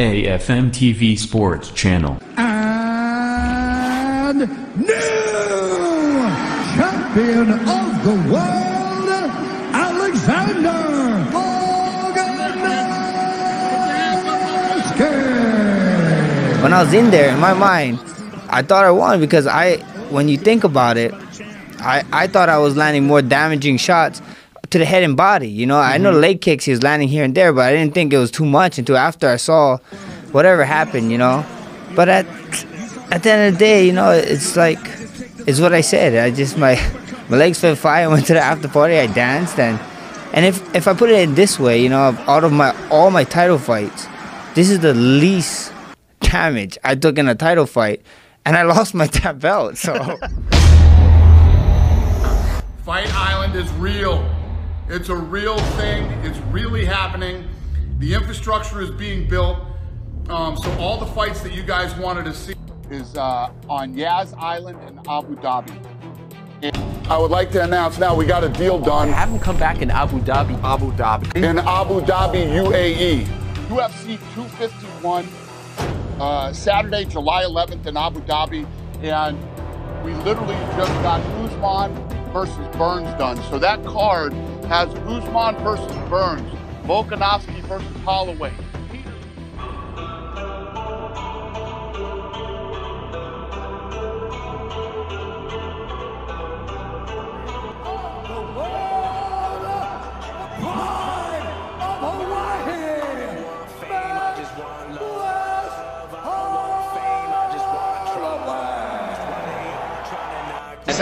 AFM TV Sports Channel. And new champion of the world, Alexander Volkanovski. when I was in there, in my mind, I thought I won because I, when you think about it, I, I thought I was landing more damaging shots to the head and body. You know, I know the leg kicks he was landing here and there, but I didn't think it was too much until after I saw whatever happened. You know, but at at the end of the day, you know, it's like it's what I said. I just my my legs felt fire. I went to the after party. I danced and and if if I put it in this way, you know, out of my all my title fights, this is the least damage I took in a title fight, and I lost my tap belt. So. Fight Island is real. It's a real thing. It's really happening. The infrastructure is being built. Um, so all the fights that you guys wanted to see is uh, on Yas Island in Abu Dhabi. And I would like to announce now we got a deal done Have him come back in Abu Dhabi. Abu Dhabi. In Abu Dhabi, UAE. UFC 251, uh, Saturday, July 11th in Abu Dhabi. And we literally just got Usman versus Burns done. So that card has Usman versus Burns, Volkanovski versus Holloway.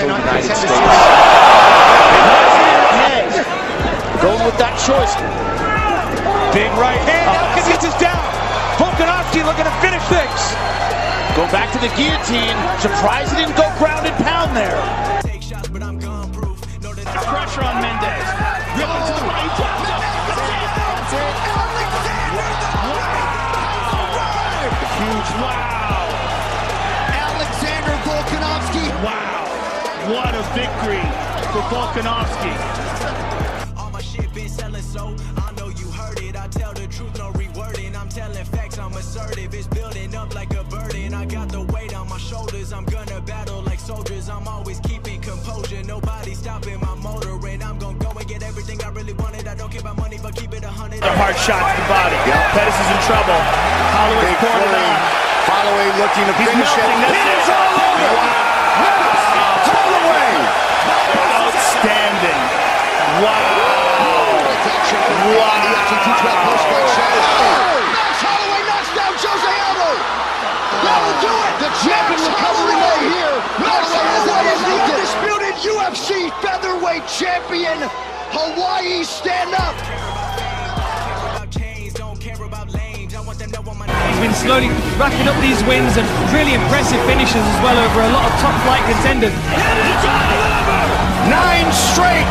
United States. Going with that choice. Big right hand. Elkins oh. is down. Volkanovski looking to finish things. Go back to the guillotine. Surprised he didn't go ground and pound there. What a victory for Volkanovski. All my shit been selling, so I know you heard it. I tell the truth, no rewording. I'm telling facts, I'm assertive. It's building up like a burden. I got the weight on my shoulders. I'm gonna battle like soldiers. I'm always keeping composure. Nobody stopping my motor, and I'm gonna go and get everything I really wanted. I don't care about money, but keep it a hundred. A hard shot to the body. Pettis is in trouble. Holloway's pouring it on. Holloway looking to He's finish melting. it. That's it. all over. Holloway! Outstanding. Wow. Max Holloway knocks down Jose Aldo. That'll do it. The champion recovery right here. Holloway is the undisputed UFC featherweight champion. Hawaii, stand up. He's been slowly racking up these wins and really impressive finishes as well over a lot of top flight contenders. Nine straight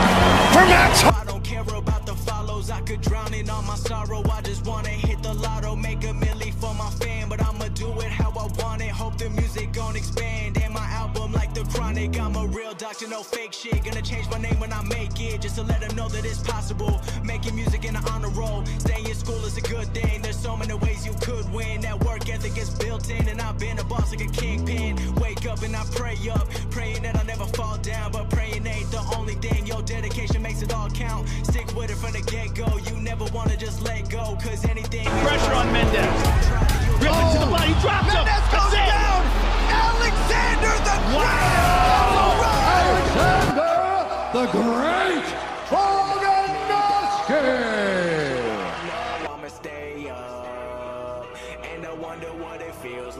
for Max. I don't care about the follows. I could drown in all my sorrow. I just wanna hit the lotto, make a milli for my fan. But I'ma do it how I want it. Hope the music gon' expand. And my album like the chronic. I'm a real doctor, no fake shit. Gonna change my name when I make it. Just to let them know that it's possible. Making music in an honor roll. Staying in school is a good thing. There's so many and I pray up. Praying that I never fall down. But praying ain't the only thing. Your dedication makes it all count. Stick with it from the get go. You never wanna just let go. Cause anything. Pressure on Mendes. Ripping to the body. Drops him. Mendes goes That's it. down. Alexander the great Alexander the Great Volkanovski. I'ma stay up and I wonder what it feels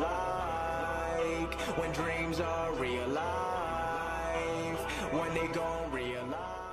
like when dreams are real life. When they gon' realize.